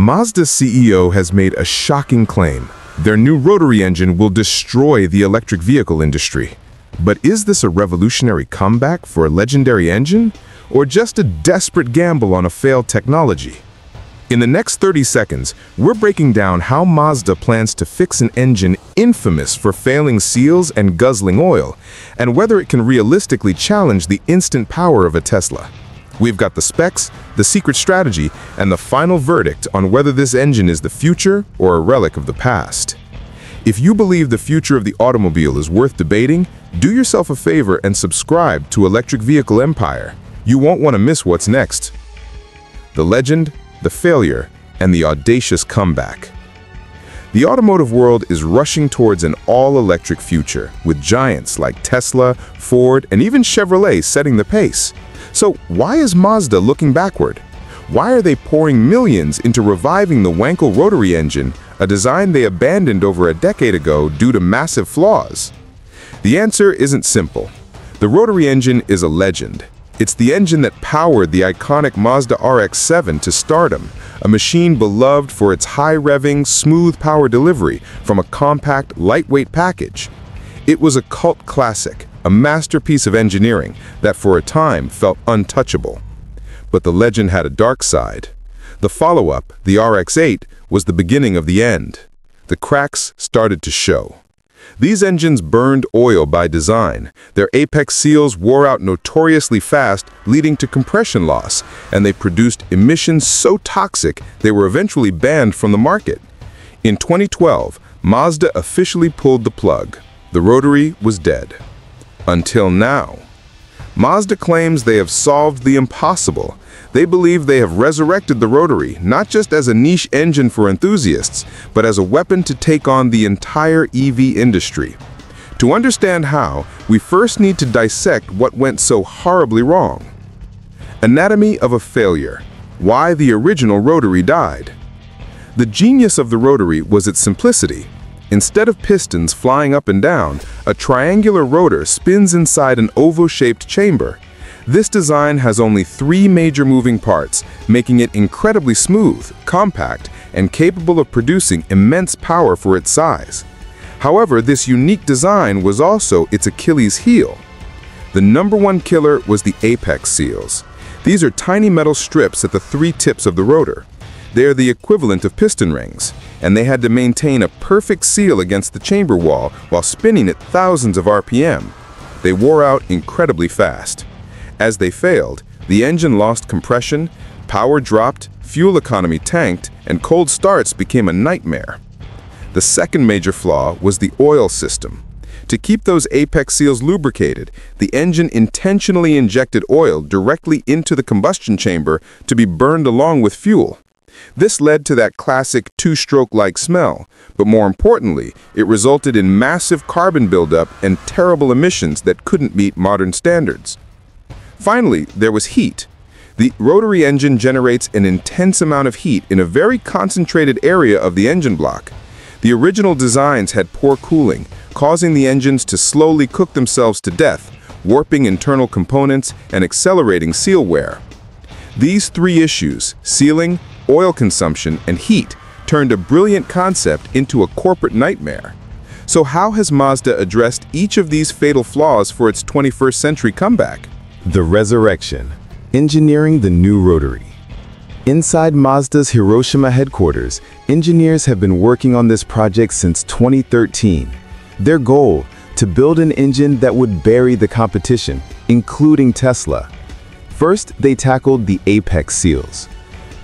Mazda's CEO has made a shocking claim. Their new rotary engine will destroy the electric vehicle industry. But is this a revolutionary comeback for a legendary engine? Or just a desperate gamble on a failed technology? In the next 30 seconds, we're breaking down how Mazda plans to fix an engine infamous for failing seals and guzzling oil, and whether it can realistically challenge the instant power of a Tesla. We've got the specs, the secret strategy, and the final verdict on whether this engine is the future or a relic of the past. If you believe the future of the automobile is worth debating, do yourself a favor and subscribe to Electric Vehicle Empire. You won't want to miss what's next. The legend, the failure, and the audacious comeback. The automotive world is rushing towards an all-electric future, with giants like Tesla, Ford, and even Chevrolet setting the pace. So why is Mazda looking backward? Why are they pouring millions into reviving the Wankel rotary engine, a design they abandoned over a decade ago due to massive flaws? The answer isn't simple. The rotary engine is a legend. It's the engine that powered the iconic Mazda RX-7 to stardom, a machine beloved for its high-revving, smooth power delivery from a compact, lightweight package. It was a cult classic, a masterpiece of engineering that for a time felt untouchable. But the legend had a dark side. The follow-up, the RX-8, was the beginning of the end. The cracks started to show. These engines burned oil by design. Their apex seals wore out notoriously fast, leading to compression loss, and they produced emissions so toxic they were eventually banned from the market. In 2012, Mazda officially pulled the plug. The rotary was dead. Until now. Mazda claims they have solved the impossible. They believe they have resurrected the rotary, not just as a niche engine for enthusiasts, but as a weapon to take on the entire EV industry. To understand how, we first need to dissect what went so horribly wrong. Anatomy of a failure. Why the original rotary died. The genius of the rotary was its simplicity. Instead of pistons flying up and down, a triangular rotor spins inside an oval-shaped chamber. This design has only three major moving parts, making it incredibly smooth, compact, and capable of producing immense power for its size. However, this unique design was also its Achilles heel. The number one killer was the apex seals. These are tiny metal strips at the three tips of the rotor. They are the equivalent of piston rings, and they had to maintain a perfect seal against the chamber wall while spinning at thousands of RPM. They wore out incredibly fast. As they failed, the engine lost compression, power dropped, fuel economy tanked, and cold starts became a nightmare. The second major flaw was the oil system. To keep those apex seals lubricated, the engine intentionally injected oil directly into the combustion chamber to be burned along with fuel. This led to that classic two-stroke-like smell, but more importantly, it resulted in massive carbon buildup and terrible emissions that couldn't meet modern standards. Finally, there was heat. The rotary engine generates an intense amount of heat in a very concentrated area of the engine block. The original designs had poor cooling, causing the engines to slowly cook themselves to death, warping internal components and accelerating seal wear. These three issues, sealing, oil consumption, and heat, turned a brilliant concept into a corporate nightmare. So how has Mazda addressed each of these fatal flaws for its 21st century comeback? The Resurrection, engineering the new rotary. Inside Mazda's Hiroshima headquarters, engineers have been working on this project since 2013. Their goal, to build an engine that would bury the competition, including Tesla. First, they tackled the apex seals.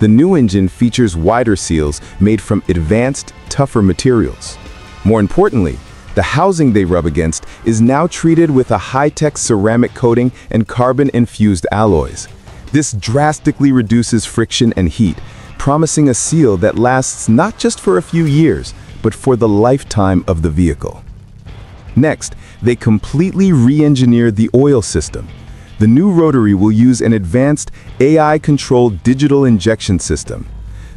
The new engine features wider seals made from advanced, tougher materials. More importantly, the housing they rub against is now treated with a high-tech ceramic coating and carbon-infused alloys. This drastically reduces friction and heat, promising a seal that lasts not just for a few years, but for the lifetime of the vehicle. Next, they completely re-engineered the oil system. The new rotary will use an advanced AI-controlled digital injection system.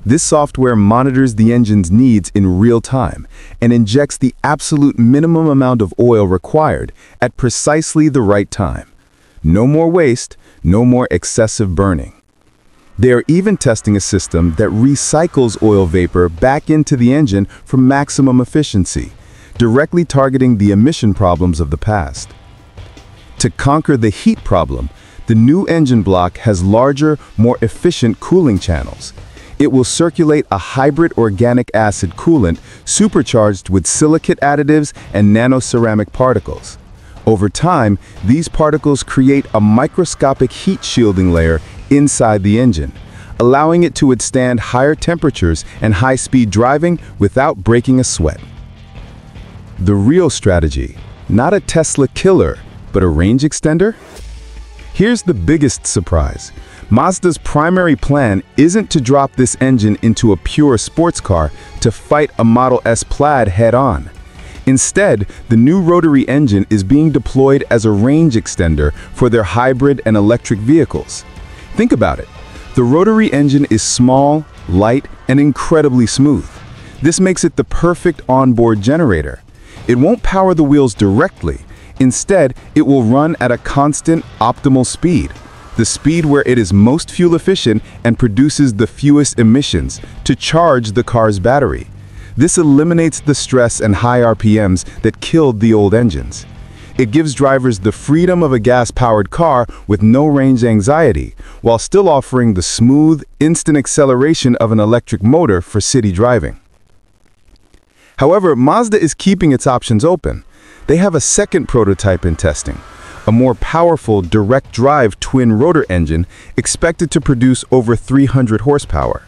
This software monitors the engine's needs in real time and injects the absolute minimum amount of oil required at precisely the right time. No more waste, no more excessive burning. They are even testing a system that recycles oil vapor back into the engine for maximum efficiency, directly targeting the emission problems of the past. To conquer the heat problem, the new engine block has larger, more efficient cooling channels. It will circulate a hybrid organic acid coolant supercharged with silicate additives and nanoceramic particles. Over time, these particles create a microscopic heat shielding layer inside the engine, allowing it to withstand higher temperatures and high-speed driving without breaking a sweat. The real strategy, not a Tesla killer, but a range extender? Here's the biggest surprise. Mazda's primary plan isn't to drop this engine into a pure sports car to fight a Model S Plaid head-on. Instead, the new rotary engine is being deployed as a range extender for their hybrid and electric vehicles. Think about it. The rotary engine is small, light, and incredibly smooth. This makes it the perfect onboard generator. It won't power the wheels directly. Instead, it will run at a constant, optimal speed, the speed where it is most fuel efficient and produces the fewest emissions to charge the car's battery. This eliminates the stress and high RPMs that killed the old engines. It gives drivers the freedom of a gas-powered car with no range anxiety, while still offering the smooth, instant acceleration of an electric motor for city driving. However, Mazda is keeping its options open. They have a second prototype in testing, a more powerful direct drive twin rotor engine expected to produce over 300 horsepower.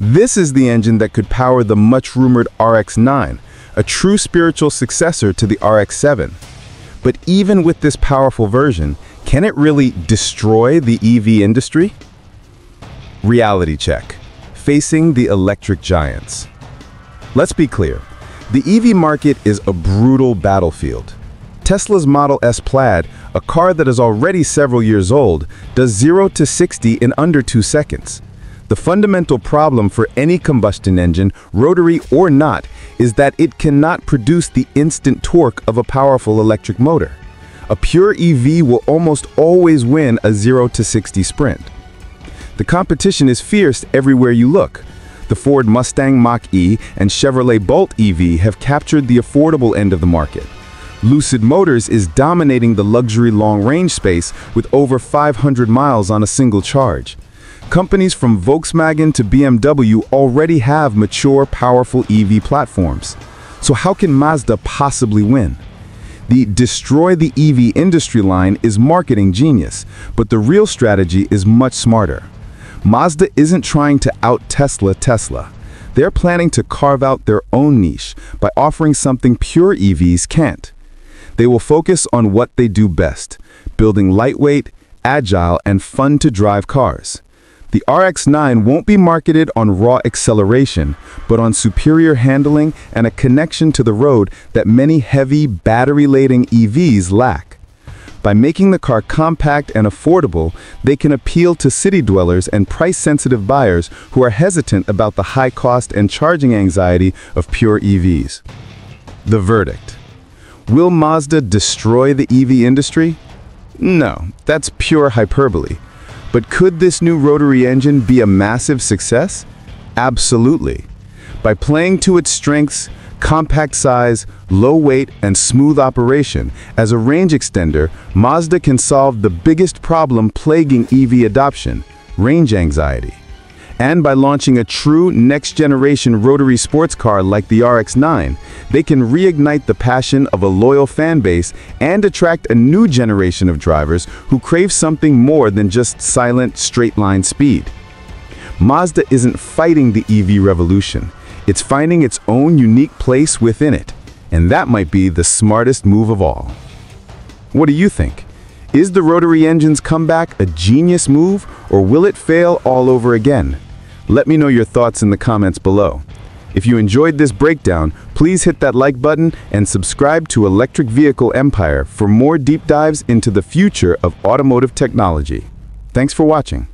This is the engine that could power the much-rumored RX-9, a true spiritual successor to the RX-7. But even with this powerful version, can it really destroy the EV industry? Reality check. Facing the electric giants. Let's be clear. The EV market is a brutal battlefield. Tesla's Model S Plaid, a car that is already several years old, does 0 to 60 in under 2 seconds. The fundamental problem for any combustion engine, rotary or not, is that it cannot produce the instant torque of a powerful electric motor. A pure EV will almost always win a 0 to 60 sprint. The competition is fierce everywhere you look. The Ford Mustang Mach-E and Chevrolet Bolt EV have captured the affordable end of the market. Lucid Motors is dominating the luxury long-range space with over 500 miles on a single charge. Companies from Volkswagen to BMW already have mature, powerful EV platforms. So how can Mazda possibly win? The destroy the EV industry line is marketing genius, but the real strategy is much smarter. Mazda isn't trying to out-Tesla Tesla. They're planning to carve out their own niche by offering something pure EVs can't. They will focus on what they do best, building lightweight, agile, and fun-to-drive cars. The RX-9 won't be marketed on raw acceleration, but on superior handling and a connection to the road that many heavy, battery-laden EVs lack. By making the car compact and affordable, they can appeal to city dwellers and price-sensitive buyers who are hesitant about the high cost and charging anxiety of pure EVs. The verdict. Will Mazda destroy the EV industry? No, that's pure hyperbole. But could this new rotary engine be a massive success? Absolutely. By playing to its strengths, compact size, low weight, and smooth operation, as a range extender, Mazda can solve the biggest problem plaguing EV adoption, range anxiety and by launching a true next-generation rotary sports car like the RX-9, they can reignite the passion of a loyal fan base and attract a new generation of drivers who crave something more than just silent, straight-line speed. Mazda isn't fighting the EV revolution. It's finding its own unique place within it, and that might be the smartest move of all. What do you think? Is the rotary engine's comeback a genius move, or will it fail all over again? Let me know your thoughts in the comments below. If you enjoyed this breakdown, please hit that like button and subscribe to Electric Vehicle Empire for more deep dives into the future of automotive technology. Thanks for watching.